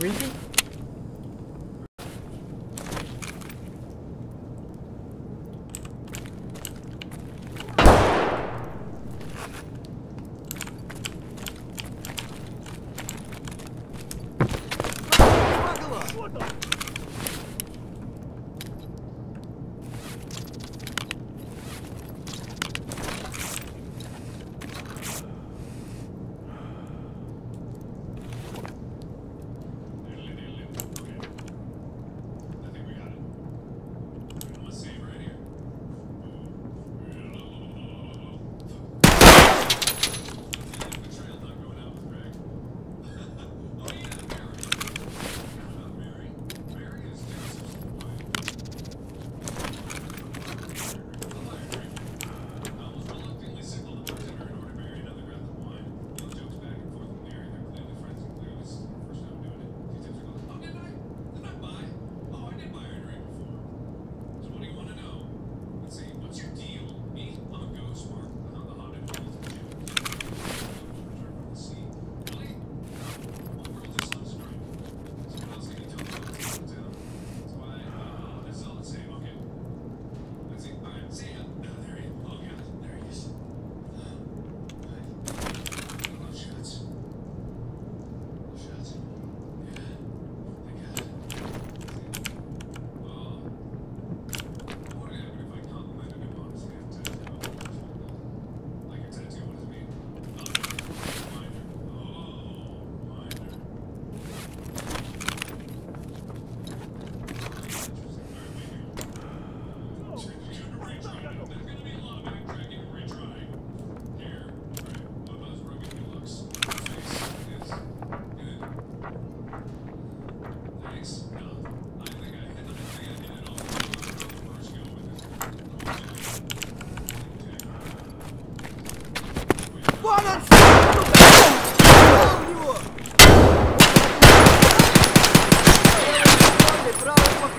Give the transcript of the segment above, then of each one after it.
Regan?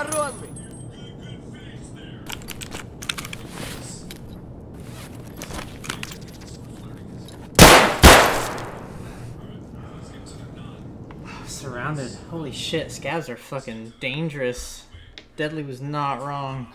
Really? Surrounded. Holy shit, scavs are fucking dangerous. Deadly was not wrong.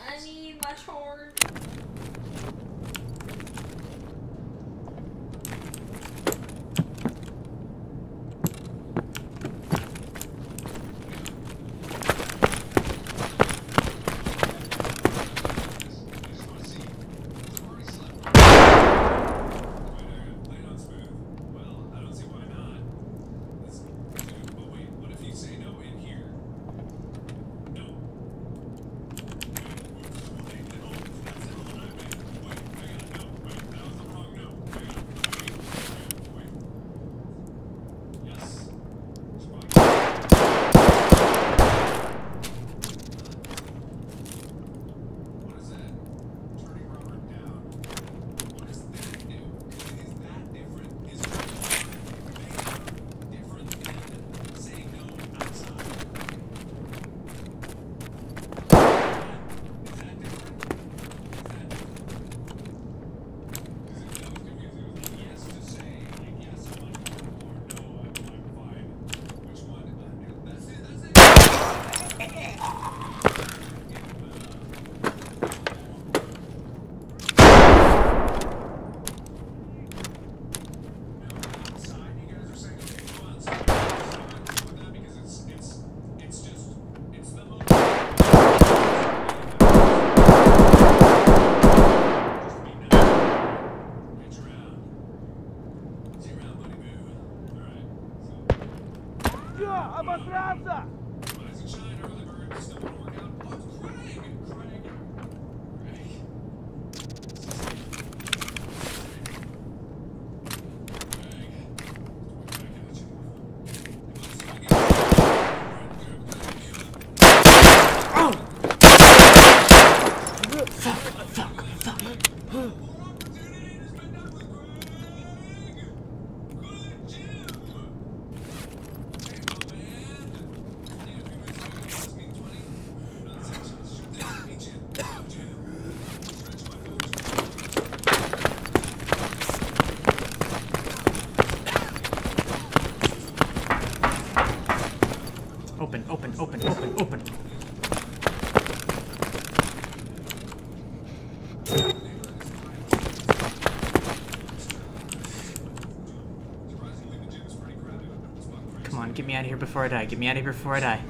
Get me out of here before I die. Get me out of here before I die.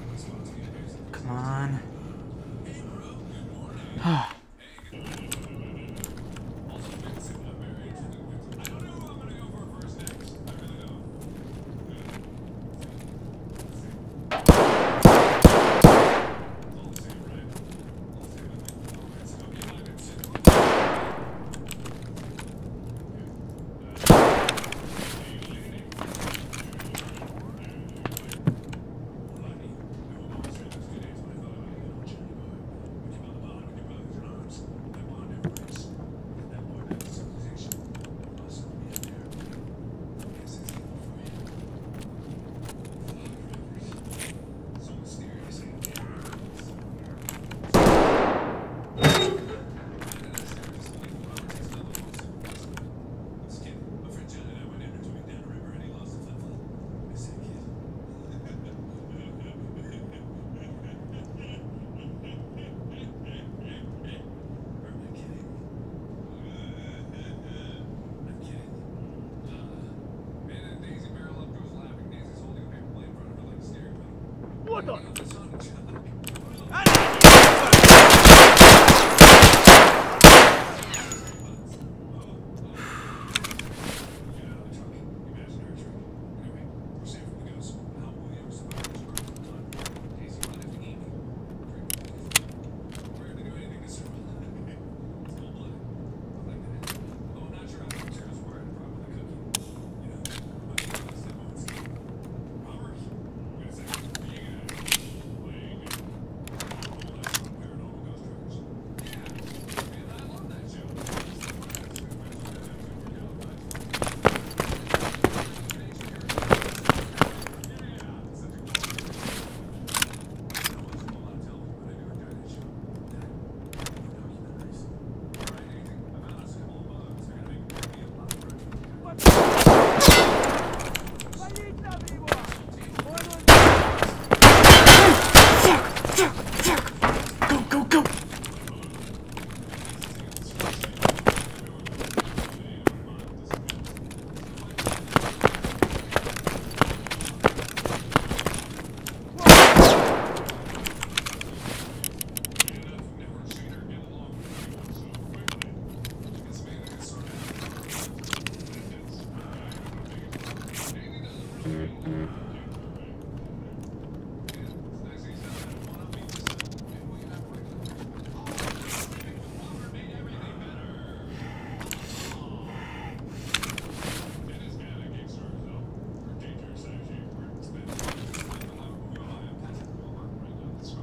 On. と。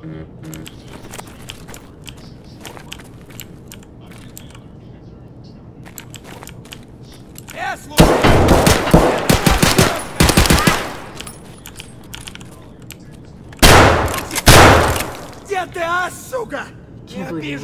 Где ты, а, сука? Can't believe